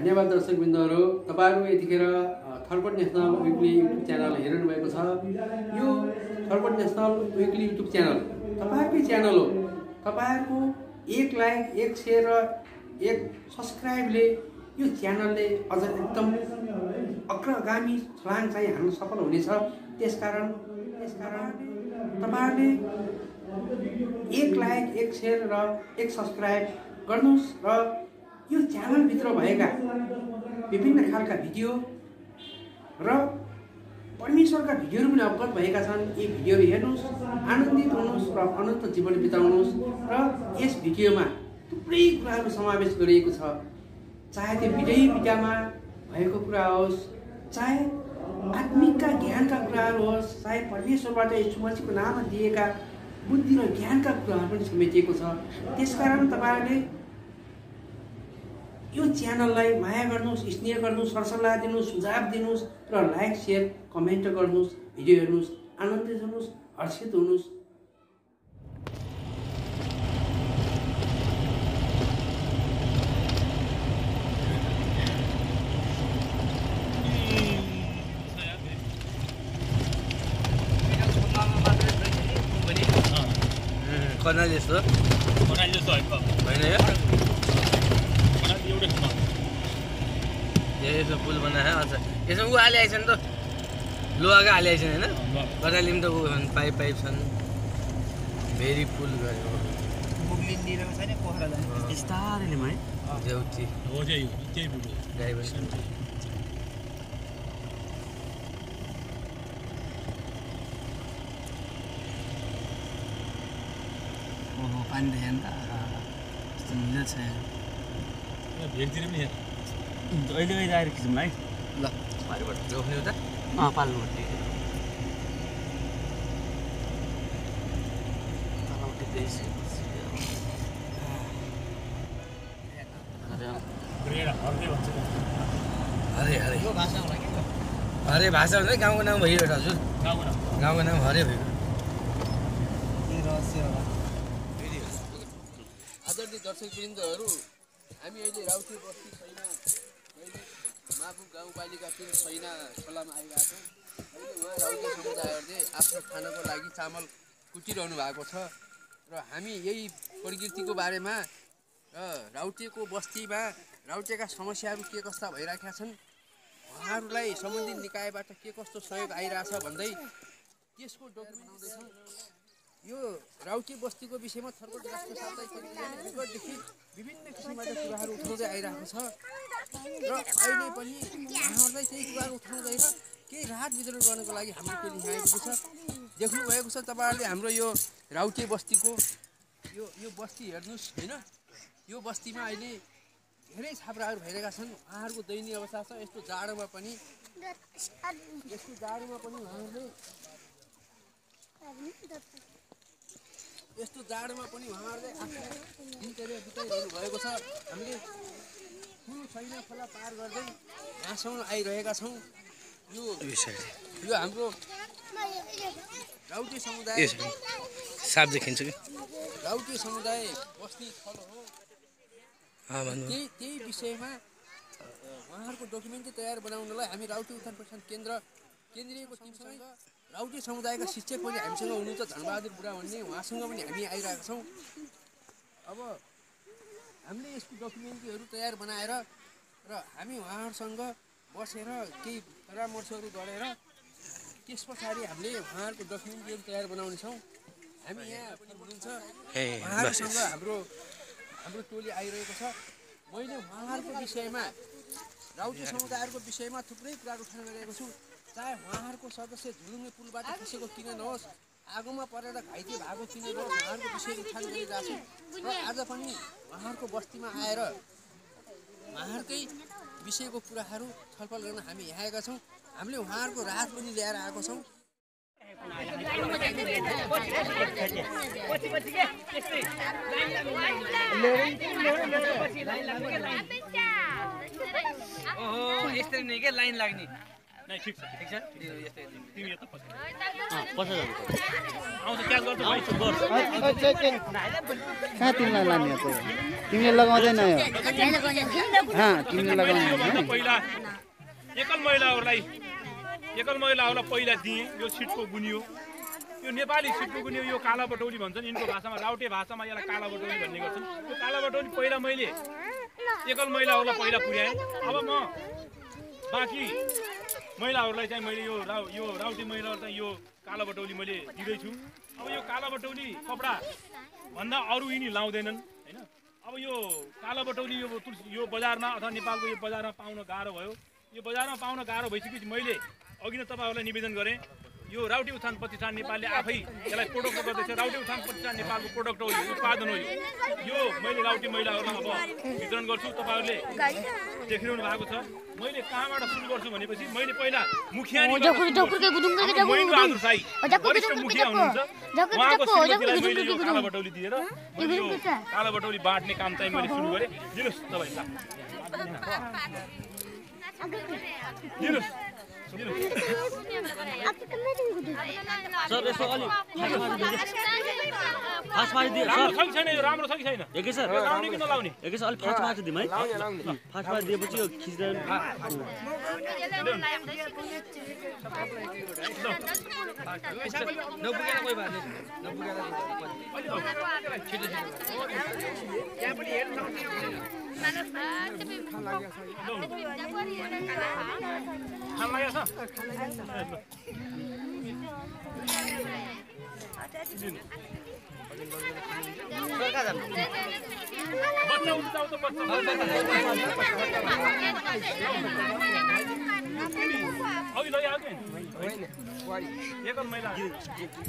धन्यवाद दर्शकबिन्दुहरू तपाईँहरू यतिखेर Tharpat national weekly YouTube channel हेरिनु भएको छ। यो Tharpat national weekly YouTube channel तपाईँहरूकै च्यानल हो। तपाईँहरूको एक लाइक एक सेयर र एक सब्सक्राइबले यो च्यानलले अझ एकदम अग्रगामी छलाङ चाहिँ हान्न सफल हुनेछ। त्यसकारण त्यसकारण तपाईँहरूले एक लाइक एक सेयर र एक सब्सक्राइब गर्नुहोस् र यो च्यानलभित्र भएका विभिन्न खालका भिडियो र परमेश्वरका भिडियोहरू पनि अवगत भएका छन्। यी भिडियोहरू हेर्नुहोस् आनन्दित हुनुहोस् र अनन्त जीवन बिताउनुहोस् र यस भिडियोमा थुप्रै कुराहरू समावेश गरिएको छ। चाहे त्यो विजयी विद्यामा भएको कुरा होस् चाहे आत्मिकका ज्ञानका कुराहरू होस् चाहे परमेश्वरबाट यीशु मसीहको नाममा दिएका बुद्धि र ज्ञानका कुराहरू पनि समेटिएको छ। त्यसकारण तपाईँहरूले यो च्यानललाई माया गर्नुहोस् स्नेह गर्नुहोस् सरसल्लाह दिनुहोस् सुझाव दिनुहोस् र लाइक सेयर कमेन्ट गर्नुहोस् भिडियो हेर्नुहोस् आनन्दित हुनुहोस् हर्षित हुनुहोस्। कर्णाली जस्तो? कर्णाली जस्तो होइन बाबु होइन यो कर्णाली एउटै ठाउँमा यो यसो पुल बनायो अझ यसमा ऊ हाली आइछ नि त। लोहाको हाली आइछ होइन? ल। कर्णालीमा त ऊ छन्, पाइप पाइप छन्। भेरी पुल गऱ्यो। है। हो हो ड्राइभर। पानी देखेँ नि त। छ यहाँ। अहिले अहिले आएर खिचौँ है ल रोक्ने उता अँ। हरे हरे हरे भाषा हुन्छ गाउँको नाम भइरहेको छ हजुर गाउँको नाम हरे भयो आदरणीय दर्शक वृन्दहरू हामी अहिले राउटे बस्ती छैन। अहिले माफु गाउँपालिका तिन छैन खोलामा आइरहेको छौँ। अहिले उहाँ राउटे समुदायहरूले आफ्नो खानको लागि चामल कुटिरहनु भएको छ। र हामी यही प्रकृतिको बारेमा र राउटेको बस्तीमा राउटेका समस्याहरू के कस्ता भइरहेका छन् उहाँहरूलाई सम्बन्धित निकायबाट के कस्तो सहयोग आइरहेछ भन्दै त्यसको डकुमेन्ट यो राउटे बस्तीको विषयमा थर्पट राष्ट्र विगतदेखि विभिन्न किसिमका कुराहरू उठाउँदै आइरहेको छ। र अहिले पनि उहाँहरूलाई त्यही कुराहरू उठाउँदैन केही राहत वितरण गर्नको लागि हाम्रो के यहाँ आइपुगेको छ। देख्नुभएको छ तपाईँहरूले हाम्रो यो राउटे बस्तीको यो यो बस्ती हेर्नुहोस् होइन? यो बस्तीमा अहिले धेरै छाप्राहरू भइरहेका छन्। उहाँहरूको दयनीय अवस्था छ यस्तो जाडोमा पनि यस्तो जाडोमा पनि उहाँहरूले यस्तो जाडोमा पनि उहाँहरूले आफ्नो दिनचर्या बिताइरहनु भएको छ। हामीले ठुलो छैन खोला पार गर्दै यहाँसम्म आइरहेका छौँ। यो यो हाम्रो राउटे समुदाय साप देखिन्छ कि? राउटे समुदाय बस्ने स्थल हो। त्यही त्यही विषयमा उहाँहरूको डकुमेन्ट तयार बनाउनलाई हामी राउटे उत्थान प्रसाद केन्द्र केन्द्रीयको टिमसँग राउटे समुदायका शिक्षक पनि हामीसँग हुनुहुन्छ धनबहादुर बुढा भन्ने उहाँसँग पनि हामी आइरहेका छौँ। अब हामीले यसको डकुमेन्ट्रीहरू तयार बनाएर र हामी उहाँहरूसँग बसेर केही परामर्शहरू गरेर त्यस पछाडि हामीले उहाँहरूको डकुमेन्ट्रीहरू तयार बनाउनेछौँ हामी यहाँ हुनुहुन्छ। ए उहाँहरूसँग हाम्रो हाम्रो टोली आइरहेको छ। मैले उहाँहरूको विषयमा राउटे समुदायहरूको विषयमा थुप्रै कुराहरू उठान गरिरहेको छु। चाहे उहाँहरूको सदस्य झुलुङ्गे पुलबाट खसेको किन नहोस्? आगोमा परेर घाइते भएको किन नहोस्? उहाँहरूको विषय उठान गरिरहेको छु र आज पनि उहाँहरूको बस्तीमा आएर उहाँहरूकै विषयको कुराहरू छलफल गर्न हामी यहाँ आएका छौँ। हामीले उहाँहरूको राहत पनि ल्याएर आएको छौँ। यसरी नै के? लाइन लाग्ने। कहाँ तिमीलाई लाने हो पहिला? तिमीले लगाउँदैन यो। हाँ तिमीले लगाउने भन्दा पहिला एकल महिलाहरूलाई एकल महिलाहरूलाई पहिला दिएँ यो सिटको गुनियो। यो नेपाली सिटको गुनियो यो काला बटौली भन्छन् यिनको भाषामा राउटे भाषामा यसलाई काला बटौली भन्ने गर्छन्। यो काला बटौली पहिला मैले एकल महिलाहरूलाई पहिला पुर्याएँ अब म बाँकी महिलाहरूलाई चाहिँ मैले यो राउ यो राउटे महिलाहरू चाहिँ यो काला बटौली मैले दिँदैछु अब यो काला बटौली कपडा भन्दा अरू यिनी लाउँदैनन् होइन? अब यो काला बटौली यो तुलसी यो बजारमा अथवा नेपालको यो बजारमा पाउन गाह्रो भयो। यो बजारमा पाउन गाह्रो भइसकेपछि मैले अघि नै तपाईँहरूलाई निवेदन गरेँ यो राउटे उत्थान प्रतिष्ठान नेपालले आफै यसलाई प्रोडक्ट गर्दैछ। राउटे उत्थान प्रतिष्ठान नेपालको प्रोडक्ट हो यो उत्पादन हो यो। यो मैले राउटे महिलाहरूलाई अब वितरण गर्छु। तपाईँहरूले देखिरहनु भएको छ। मैले कहाँबाट सुरु गर्छु भनेपछि मैले पहिला मुखिया बहादुर साई वरिष्ठ मुखिया हुनुहुन्छ। उहाँको श्रीमतीलाई मैले यो काला बटौली दिएर मैले यो काला बटौली बाँड्ने काम चाहिँ मैले सुरु गरेँ। दिनुहोस् तपाईँ। सर यसो अलिक फास्ट सर छ कि यो राम्रो छ कि छैन एकै सर कि नलाउने एकै अलिक फास्ट मारिदिउँ है फास्ट मारिदिएपछि यो खिच्दा नपुगेर कोही भएन नपुगेर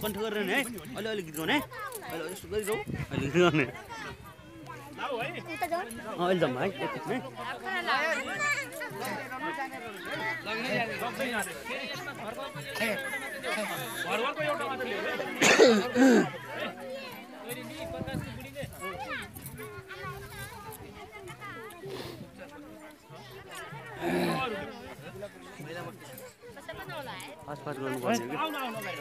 कन्ठ गरेर है अलि अलि गीत गाउने है। अहिले यस्तो गरिजाउँ अहिले गीत गाउने। अहिले जाउँ है एकैछिन है फास्ट गर्नुपर्ने कि आउनु आउनु बाहिर।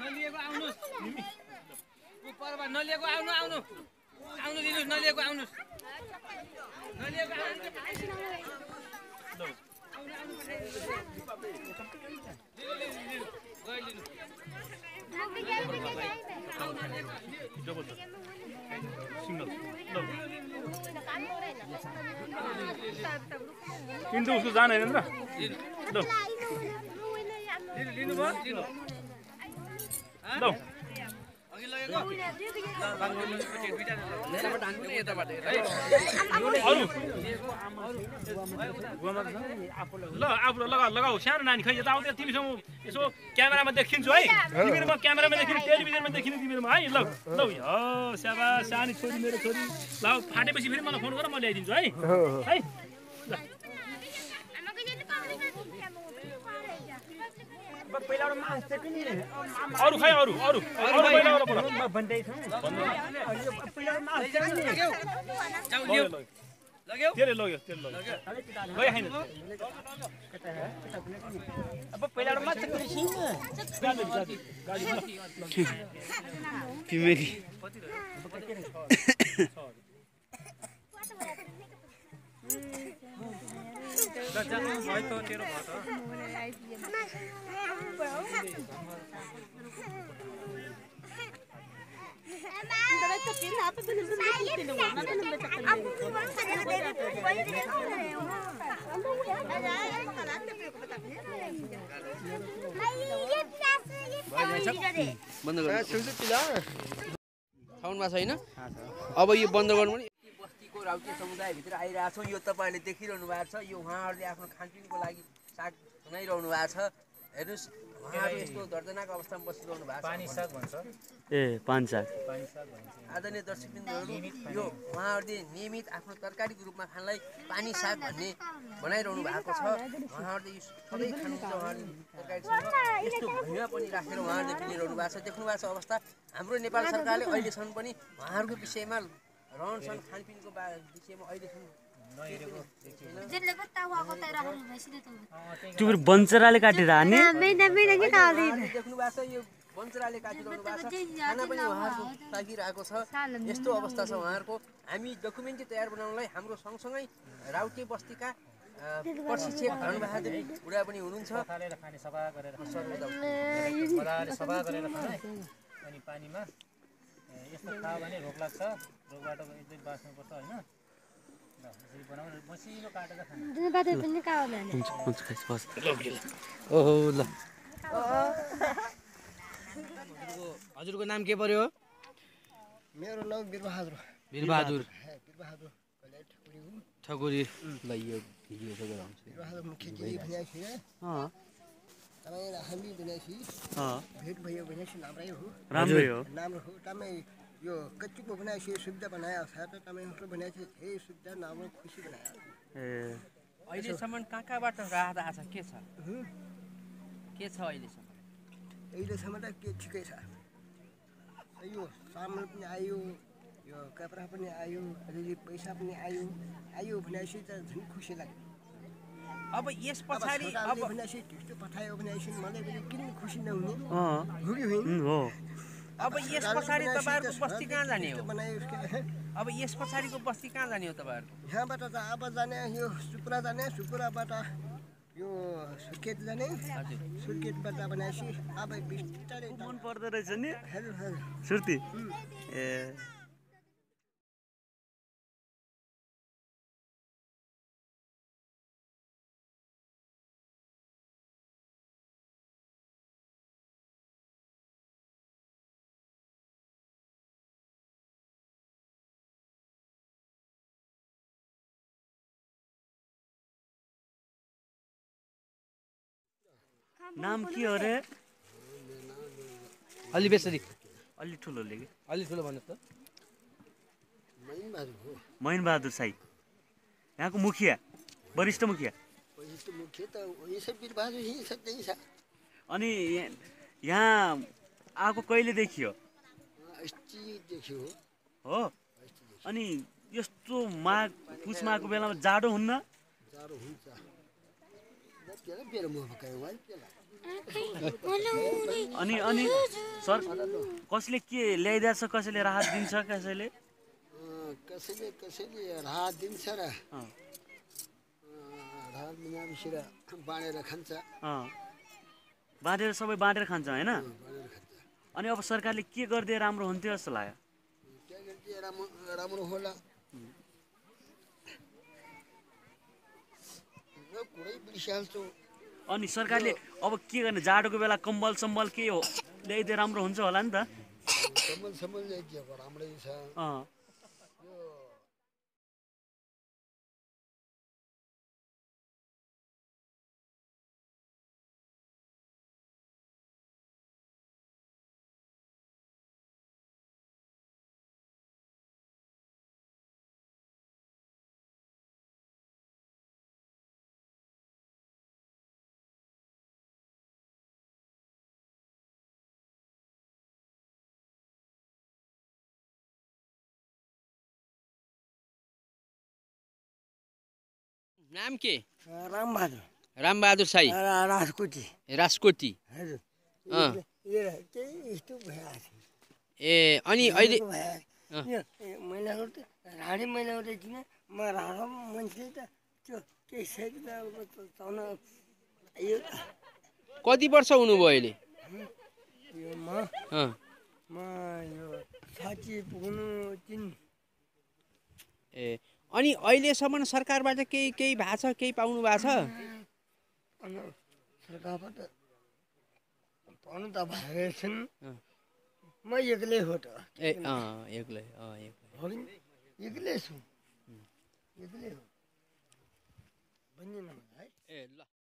नलिएको आउनुहोस् पर्व नलिएको आउनु आउनु आउनु दिनुहोस् नलिएको आउनुहोस् नलिएको आउनु। सिङ्गल ल किन्छु उसको जान होइन ल। लिनुभयो ल आफूलाई लगाऊ लगाऊ सानो नानी खै यता आउँदै तिमीसँग यसो क्यामेरामा देखिन्छु है तिमीहरू म क्यामेरामा देखिनु टेलिभिजनमा देखिनु तिमीहरूमा है ल ल स्याबा सानो छोरी मेरो छोरी ल फाटेपछि फेरि मलाई फोन गर म ल्याइदिन्छु है है अरू खै अरू अरू त्यसले लग्यो त्यसले लग्यो। गयो फिमेली बन्द गर्नु छैन अब यो बन्द गर्नु राउटे समुदायभित्र आइरहेछौँ। यो तपाईँहरूले देखिरहनु भएको छ यो उहाँहरूले आफ्नो खानपिनको लागि साग बनाइरहनु भएको छ। हेर्नुहोस् उहाँहरू यस्तो दर्दनाक अवस्थामा बसिरहनु भएको छ। ए पान साग। आदरणीय दर्शकबिन्दुहरू यो उहाँहरूले नियमित आफ्नो तरकारीको रूपमा खानलाई पानी साग भन्ने बनाइरहनु भएको छ। उहाँहरूले यो सधैँ खानुहुन्छ उहाँहरूले तरकारीसँग। यस्तो भुइँमा पनि राखेर उहाँहरूले पिलिरहनु भएको छ। देख्नु भएको छ अवस्था। हाम्रो नेपाल सरकारले अहिलेसम्म पनि उहाँहरूको विषयमा रहन सहन खानपिनको विषयमा अहिलेसम्म त्यो फेरि बन्चराले काटेर हाने? देख्नु भएको छ यो बन्चराले काटिरहनु भएको छ। खाना पनि उहाँहरूको ताकिरहेको छ। यस्तो अवस्था छ उहाँहरूको। हामी डकुमेन्ट्री तयार बनाउनलाई हाम्रो सँगसँगै राउटे बस्तीका प्रशिक्षक धनबहादुर बुढा पनि हुनुहुन्छ। खाने सफा गरेर सफा अनि पानीमा यस्तो खायो भने रोग लाग्छ। रोगबाट एकदम बाँच्नुपर्छ होइन? ल यसरी बनाउनु मसिनो काटेर खाने। दिन बाद पनि का हो भने। हुन्छ हुन्छ खाइस बस। ओहो ल। हजुरको नाम के पर्यो? मेरो नाम बिरबहादुर बिरबहादुर ठकुरी हुँ। ठकुरी। ल यो भिडियो चाहिँ गराउँछु। बिरबहादुर मुख्य केही भनेपछि अँ, तपाईँ हामी भेट भयो राम्रै हो। राम्रै हो। राम्रो हो। तपाईँ यो कतिको बनाएपछि सुविधा बनाएको छ त धेरै सुविधा राम्रो खुसी बनाएको ए। अहिलेसम्म कहाँ कहाँबाट राहत आएको छ? के छ? के छ अहिलेसम्म? अहिलेसम्म त के ठिकै छ। यो सामान पनि आयो यो कपडा पनि आयो अलिअलि पैसा पनि आयो। आयो भनेपछि त झन् खुसी लाग्यो। अब यस पछाडि अब पठायो भनेपछि मलाई पनि किन खुसी नहुने? हो। अब यस पछाडि तपाईँहरूको बस्ती कहाँ जाने हो? अब यस पछाडिको बस्ती कहाँ जाने हो तपाईँहरूको? यहाँबाट त अब जाने यो सुपुरा जाने सुपुराबाट यो सुर्खेत जाने। सुर्खेतबाट भनेपछि अब बिस्तारै मन पर्दो रहेछ नि? सुर्ती। ए। नाम के हो अरे? अलि बेसरी। अलि ठुलोले कि? अलि ठुलो भन्नुहोस् त। महिन बहादुर साई। यहाँको मुखिया वरिष्ठ मुखिया। पैसा अनि यहाँ- आएको कहिलेदेखि हो अस्तिदेखि हो। हो? अनि यस्तो माघ पुष माघको बेलामा जाडो हुन्न जाडो हुन्छ त्यसलाई बेर म पकायो है त्यसलाई अनि अनि सर कसले के ल्याइदिएको छ कसैले राहत दिन्छ कसैले? कसैले कसैले राहत दिन्छ र। राहत बाँडेर खान्छ। बाँडेर सबै बाँडेर खान्छ होइन? अनि अब सरकारले के गरिदिए राम्रो हुन्थ्यो जस्तो लाग्यो? राम्रो होला यो कुरै बिर्सिहाल्छु अनि सरकारले अब के गर्ने? जाडोको बेला कम्बल सम्बल के हो? ल्याइदिए राम्रो हुन्छ होला नि त। नाम के? रामबहादुर। रामबहादुर साई। राजकोटी। राजकोटी। ए अनि अहिले महिनाको त राडी महिनाको किन? म राडो मान्छेले त त्यो केही यो कति वर्ष हुनुभयो अहिले? म यो साठी पुग्नु तिन ए अनि अहिलेसम्म सरकारबाट केही केही भएको छ केही पाउनु भएको छ? अनि सरकारबाट पाउनु त भएको छैन। अँ। म एक्लै हो त। ए अँ एक्लै अँ एक्लै। एक्लै छु। एक्लै हो। भन्ने है। ए ल।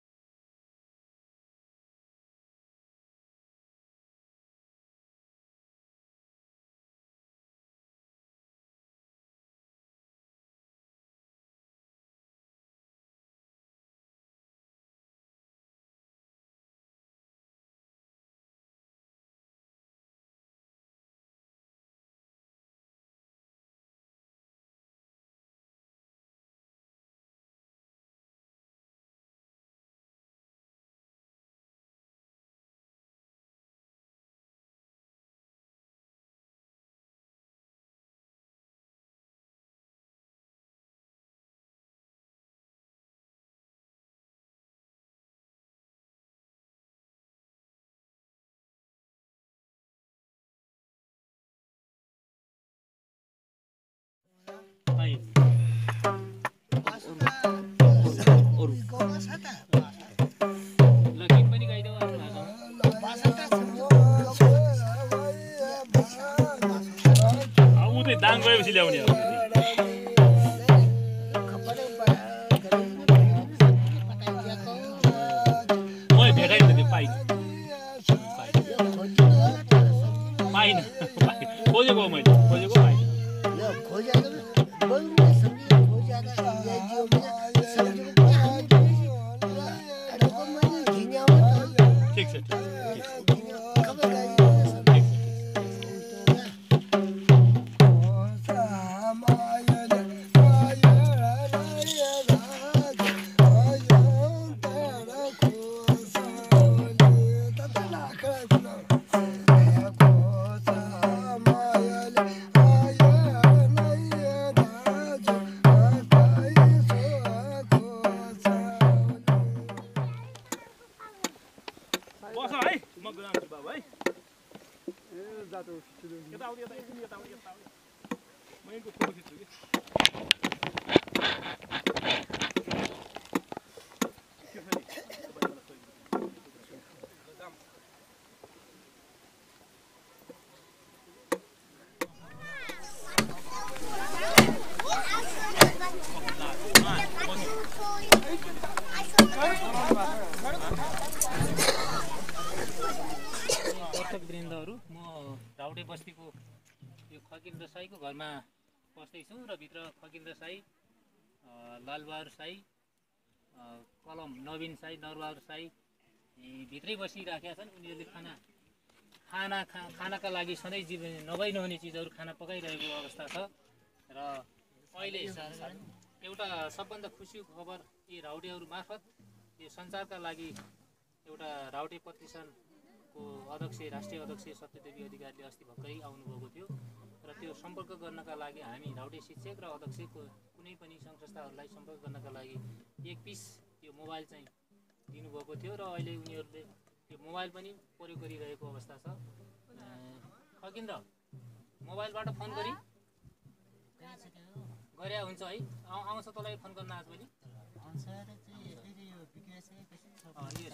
अरू। ल गीत पनि गाइदेऊ आफ्नो भाषामा दाङ गएपछि ल्याउने अब मैले भेटाइनँ त त्यो पाइनँ पाइनँ पाइनँ खोजेको हो मैले। खोजेको पाइनँ बस्दैछु र भित्र खगिन्द्र साई लालबहादुर साई कलम नवीन साई नरबहादुर साई भित्रै बसिराखेका छन्। उनीहरूले खाना खाना खा खानाका लागि सधैँ जीवन नभई नहुने चिजहरू खाना पकाइरहेको अवस्था छ। र अहिले एउटा सबभन्दा खुसीको खबर यी राउटेहरू मार्फत यो सञ्चारका लागि एउटा राउटे प्रतिष्ठानको अध्यक्ष राष्ट्रिय अध्यक्ष सत्यदेवी अधिकारीले अस्ति भर्खरै आउनुभएको थियो। र त्यो सम्पर्क गर्नका लागि हामी राउटे शिक्षक र अध्यक्षको कुनै पनि सङ्घ संस्थाहरूलाई सम्पर्क गर्नका लागि एक पिस यो मोबाइल चाहिँ दिनुभएको थियो र अहिले उनीहरूले त्यो मोबाइल पनि प्रयोग गरिरहेको अवस्था छ। अ, खगिन्द्र मोबाइलबाट फोन गरी? गरे हुन्छ है। आउ- आउँछ तँलाई फोन गर्न आज अँ, यो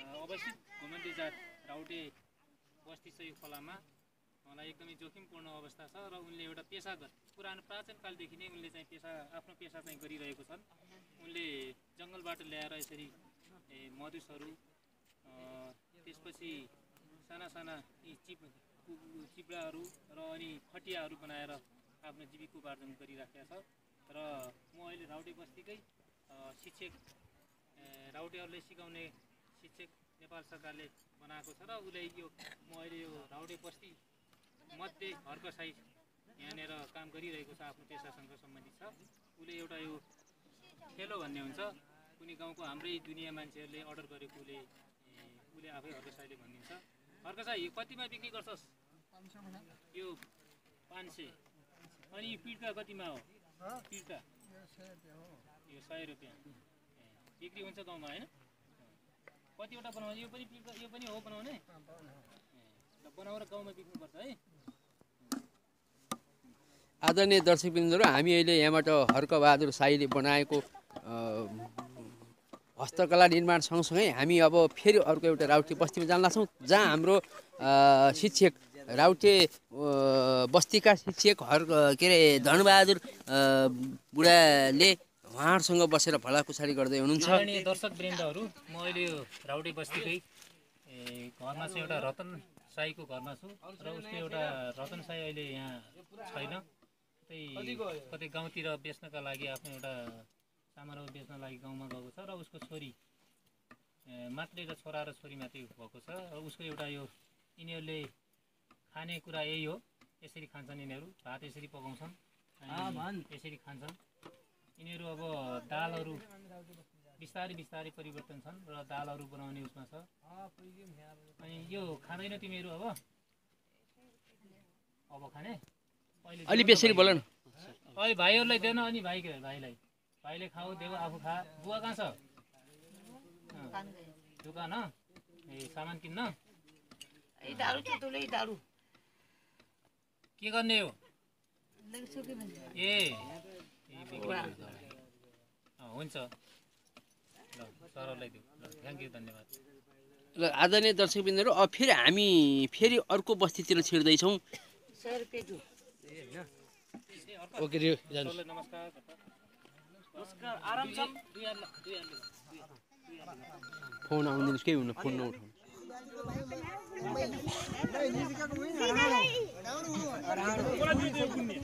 अवस्थित घुमन्ती जात राउटे बस्ती सही खोलामा। मलाई एकदमै जोखिमपूर्ण अवस्था छ र उनले एउटा पेसागत पुरानो प्राचीन कालदेखि नै उनले चाहिँ पेसा आफ्नो पेसा चाहिँ गरिरहेको छन्। उनले जङ्गलबाट ल्याएर यसरी मधुसहरू त्यसपछि साना साना यी चिप चिप्राहरू र अनि खटियाहरू बनाएर आफ्नो जीविकोपार्जन गरिराखेका छ। र म अहिले राउटे बस्तीकै शिक्षक राउटेहरूले सिकाउने शिक्षक नेपाल सरकारले बनाएको छ र उसले यो म अहिले यो राउटे बस्ती मध्ये हर्क साइज यहाँनिर काम गरिरहेको छ आफ्नो पेसासँग सम्बन्धित छ। उसले एउटा यो खेलो भन्ने हुन्छ। कुनै गाउँको हाम्रै दुनियाँ मान्छेहरूले अर्डर गरेको उसले उसले आफै हर्क साईले भनिदिन्छ। हर्क साई यो कतिमा बिक्री गर्छस्? यो पाँच सय। अनि पिड्का कतिमा हो? पिड्का यो सय रुपियाँ। बिक्री हुन्छ गाउँमा होइन? कतिवटा बनाउने यो पनि यो पनि हो बनाउने? बनाएर गाउँमा बिक्नुपर्छ है। आदरणीय दर्शकबिन्दुहरू हामी अहिले यहाँबाट हर्कबहादुर साईले बनाएको हस्तकला निर्माण सँगसँगै हामी अब फेरि अर्को एउटा राउटे बस्तीमा जान लाग्छौँ जहाँ हाम्रो शिक्षक राउटे बस्तीका शिक्षक हर के अरे धनबहादुर बुढाले उहाँहरूसँग बसेर भलाकुसारी गर्दै हुनुहुन्छ। दर्शक वृन्दहरू म अहिले यो राउटे बस्तीकै घरमा चाहिँ एउटा रतन साईको घरमा छु र उसको एउटा रतन साई अहिले यहाँ छैन। कतै कतै गाउँतिर बेच्नका लागि आफ्नो एउटा चामल बेच्न लागि गाउँमा गएको छ र उसको छोरी मात्रै र छोरा र छोरी मात्रै भएको छ र उसको एउटा यो यिनीहरूले खाने कुरा यही हो यसरी खान्छन् यिनीहरू भात यसरी पकाउँछन् यसरी खान्छन्। यिनीहरू अब दालहरू बिस्तारै बिस्तारै परिवर्तन छन् र दालहरू बनाउने उसमा छ। अनि यो खाँदैन तिमीहरू अब। अब खाने? अहिले अलि बेसरी बोल न। अहिले भाइहरूलाई देऊ न अनि भाइ भाइलाई। भाइले खाऊ देऊ आफू खा। बुवा कहाँ छ? दोकान? ए सामान किन्न। के गर्ने हो? ए। हुन्छ। ल सरलाई देऊ। ल थ्याङ्क यू धन्यवाद। र आदरणीय दर्शकबिन्दहरू अब फेरि हामी फेरि अर्को बस्तीतिर छिर्दैछौँ। ओके फोन आउँदैन केही हुन फोन नउठाउनु। मलाई दुई दियो कुन्नी।